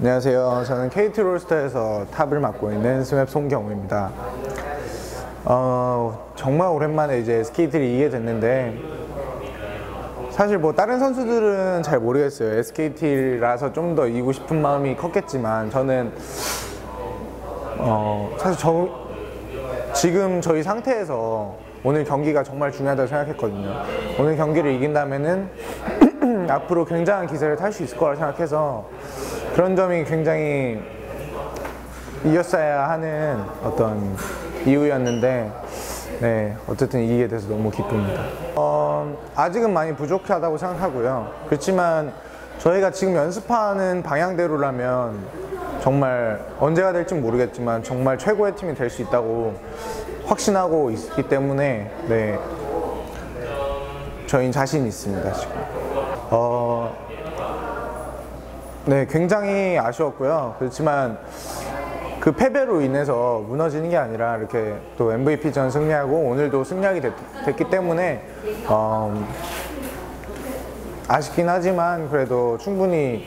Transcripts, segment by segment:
안녕하세요. 저는 KT 롤스터에서 탑을 맡고 있는 스맵 송경우입니다. 어, 정말 오랜만에 이제 SKT를 이기게 됐는데 사실 뭐 다른 선수들은 잘 모르겠어요. SKT라서 좀 더 이기고 싶은 마음이 컸겠지만 저는 어, 사실 저 지금 저희 상태에서 오늘 경기가 정말 중요하다고 생각했거든요. 오늘 경기를 이긴다면은 앞으로 굉장한 기세를 탈 수 있을 거라 생각해서 그런 점이 굉장히 이겼어야 하는 어떤 이유였는데 네 어쨌든 이기게 돼서 너무 기쁩니다. 어, 아직은 많이 부족하다고 생각하고요. 그렇지만 저희가 지금 연습하는 방향대로라면 정말 언제가 될지 모르겠지만 정말 최고의 팀이 될 수 있다고 확신하고 있기 때문에 네 저희는 자신 있습니다 지금. 어, 네, 굉장히 아쉬웠고요. 그렇지만 그 패배로 인해서 무너지는 게 아니라 이렇게 또 MVP전 승리하고 오늘도 승리하게 됐, 기 때문에 어, 아쉽긴 하지만 그래도 충분히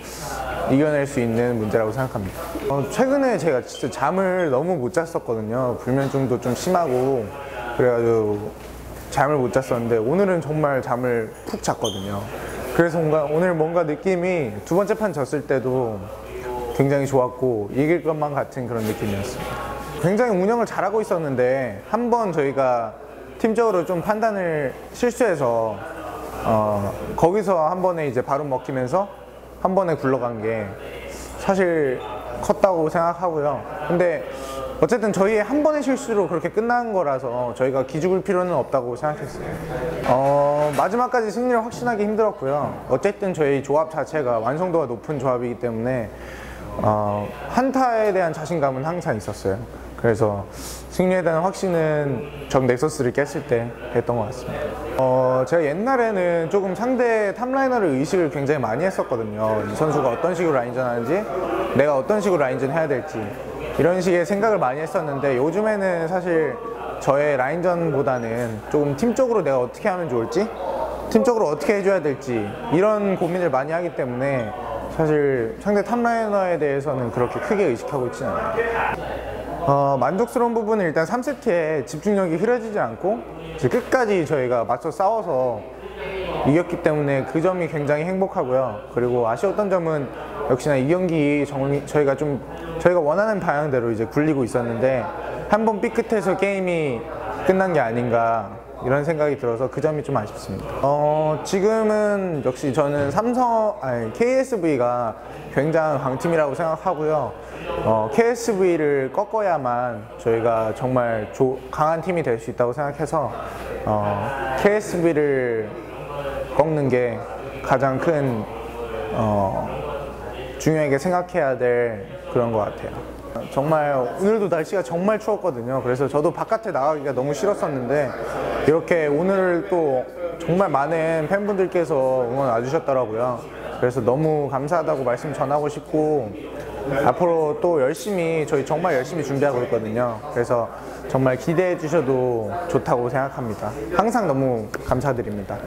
이겨낼 수 있는 문제라고 생각합니다. 어, 최근에 제가 진짜 잠을 너무 못 잤었거든요. 불면증도 좀 심하고 그래가지고 잠을 못 잤었는데 오늘은 정말 잠을 푹 잤거든요. 그래서 뭔가 오늘 뭔가 느낌이 두 번째 판 졌을 때도 굉장히 좋았고 이길 것만 같은 그런 느낌이었습니다. 굉장히 운영을 잘하고 있었는데 한 번 저희가 팀적으로 좀 판단을 실수해서 어, 거기서 한 번에 이제 바로 먹히면서 한 번에 굴러간 게 사실 컸다고 생각하고요. 근데 어쨌든 저희의 한 번의 실수로 그렇게 끝난 거라서 저희가 기죽을 필요는 없다고 생각했어요. 어, 마지막까지 승리를 확신하기 힘들었고요. 어쨌든 저희 조합 자체가 완성도가 높은 조합이기 때문에 어, 한타에 대한 자신감은 항상 있었어요. 그래서 승리에 대한 확신은 적 넥서스를 깼을 때 했던 것 같습니다. 어, 제가 옛날에는 조금 상대 탑라이너를 의식을 굉장히 많이 했었거든요. 이 선수가 어떤 식으로 라인전 하는지, 내가 어떤 식으로 라인전 해야 될지, 이런 식의 생각을 많이 했었는데 요즘에는 사실 저의 라인전보다는 조금 팀적으로 내가 어떻게 하면 좋을지, 팀적으로 어떻게 해줘야 될지, 이런 고민을 많이 하기 때문에 사실 상대 탑라이너에 대해서는 그렇게 크게 의식하고 있지는 않아요. 어, 만족스러운 부분은 일단 3세트에 집중력이 흐려지지 않고 끝까지 저희가 맞서 싸워서 이겼기 때문에 그 점이 굉장히 행복하고요. 그리고 아쉬웠던 점은 역시나 이 경기 정리, 저희가 좀 저희가 원하는 방향대로 이제 굴리고 있었는데 한 번 삐끗해서 게임이 끝난 게 아닌가 이런 생각이 들어서 그 점이 좀 아쉽습니다. 어, 지금은 역시 저는 삼성, 아니, KSV가 굉장한 강팀이라고 생각하고요. 어, KSV를 꺾어야만 저희가 정말 조, 강한 팀이 될 수 있다고 생각해서 어, KSV를 꺾는 게 가장 큰 어, 중요하게 생각해야 될 그런 것 같아요. 정말 오늘도 날씨가 정말 추웠거든요. 그래서 저도 바깥에 나가기가 너무 싫었었는데 이렇게 오늘 또 정말 많은 팬분들께서 응원 와주셨더라고요. 그래서 너무 감사하다고 말씀 전하고 싶고 앞으로 또 열심히 저희 정말 열심히 준비하고 있거든요. 그래서 정말 기대해 주셔도 좋다고 생각합니다. 항상 너무 감사드립니다.